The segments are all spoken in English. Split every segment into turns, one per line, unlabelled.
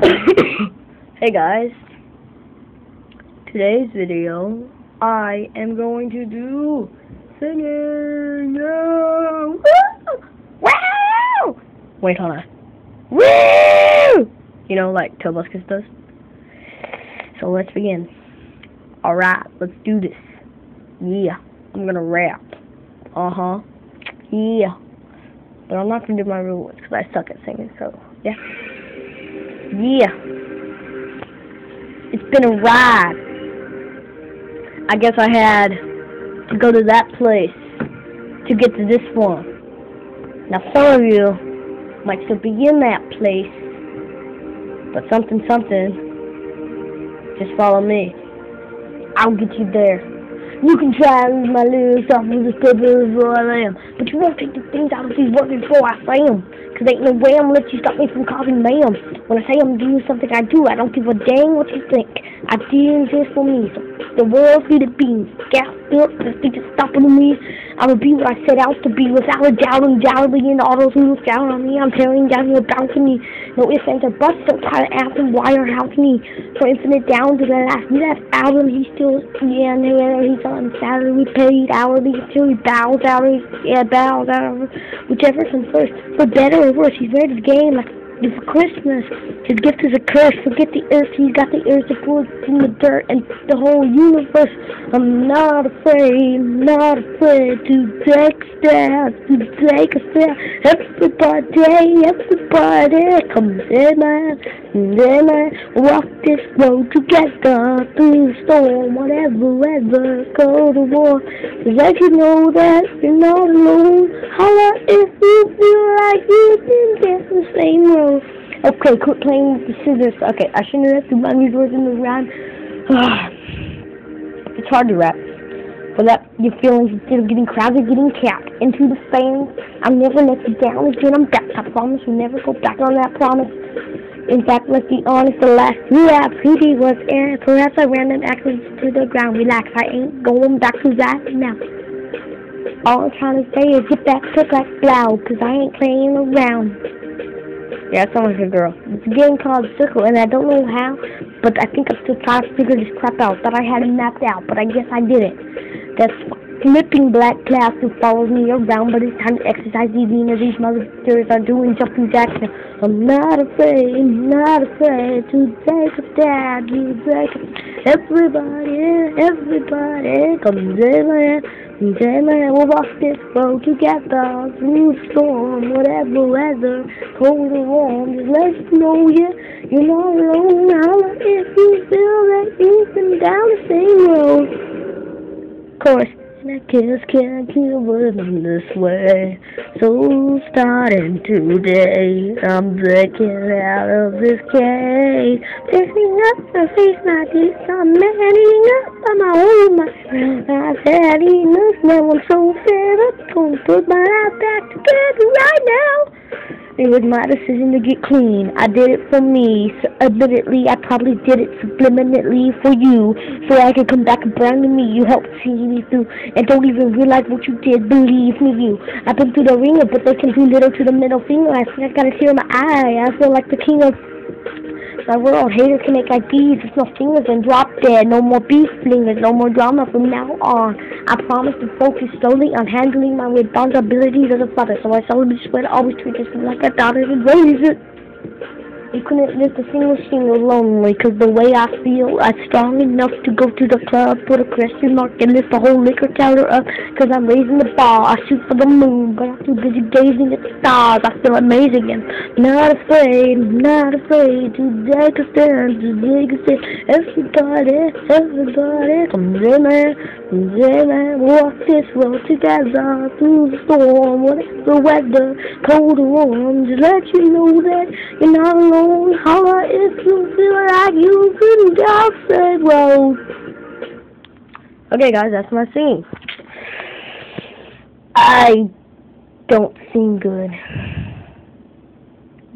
hey guys, today's video, I am going to do singing. No. Wow! Wait, hold on. Woo! You know, like Tobuscus does. So let's begin. Alright, let's do this. Yeah, I'm gonna rap. Uh huh. Yeah. But I'm not gonna do my real because I suck at singing, so yeah. Yeah. It's been a ride. I guess I had to go to that place to get to this one. Now some of you might still be in that place, but something something, just follow me. I'll get you there. You can try and read my little off of this paper as I am, but you won't take the things out of these working before I say them. Cause ain't no way I'm let you stop me from causing mayhem. When I say I'm doing something, I do. I don't give a dang what you think. I did this for me. So the world see the beans. Gas built, the is stopping me. I be what I set out to be without a doubt and doubtly and all those look down on me. I'm tearing down your balcony. No ifs, ands, or buts. Don't try to ask him why or how to me. For infinite down to the last last album, he still, yeah, yeah, he's on salary paid hourly until he bows out. Yeah, bows out. Whichever comes first. For better or worse, he's ready to game like for Christmas. His gift is a curse. Forget the earth. He's got the earth to pull in the dirt and the whole universe. I'm not afraid, not afraid to take steps, to take a step. Everybody, everybody, come in, man, in, man. Walk this road together through the storm, whatever weather, go to war. Let you know that you're not alone. Holla if you feel like you can get the same road. Okay, quit playing with the scissors. Okay, I shouldn't have to run these words in the rhyme. it's hard to rap. For that, your feelings instead of getting crowded, getting capped into the fans. I'm never let you down again. I'm back. I promise you never go back on that promise. In fact, let's be honest, the last rap CD was air. Perhaps I random accidents to the ground. Relax, I ain't going back to that now. All I'm trying to say is get back to that blow, cause I ain't playing around. Yeah, it sounds like a girl. It's a game called Circle, and I don't know how, but I think I'm still trying to figure this crap out. That I had it mapped out, but I guess I didn't. That's flipping black clouds who follows me around, but it's time to exercise even as these motherfuckers are doing jumping jacks. I'm not afraid, not afraid to take a stab, you take Everybody, everybody, come in, Jayman, we'll walk this road together through storm, whatever weather, cold or warm. Just let you know you, you're not alone. Holla if you feel that you've been down the same road. Of course, I just can't keep living this way. So starting today, I'm breaking out of this cage. Picking up the face my teeth, I'm manning up on my own mind. I've had enough, now I'm so fed up. Gonna put my life back together right now. It was my decision to get clean. I did it for me. So admittedly, I probably did it subliminally for you. So I can come back and brand new me. You helped see me through. And don't even realize what you did. Believe me, you. I've been through the ringer, but they can do little to the middle finger. I think I got a tear in my eye. I feel like the king of my world. Haters can make IDs with no fingers and drop dead. No more beef flingers, no more drama from now on. I promise to focus solely on handling my responsibilities as a father, so I solemnly swear to always treat this like a daughter and raise it. You couldn't lift a single single lonely, cause the way I feel, I'm strong enough to go to the club, put a question mark, and lift the whole liquor counter up, cause I'm raising the bar. I shoot for the moon, but I'm too busy gazing at the stars. I feel amazing and not afraid, not afraid to take a stand, to take a stand. Everybody, everybody, come in, man, come in, man, walk this road together through the storm, whatever the weather, cold or warm, just let you know that you're not alone alone. Holla if you feel like you couldn't get said well. Okay guys, that's my scene. I don't sing good.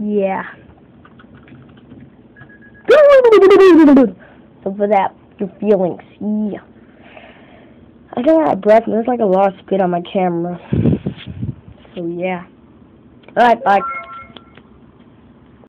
Yeah. So for that, your feelings. Yeah. I got out of breath and there's like a lot of spit on my camera. So yeah. Alright, bye.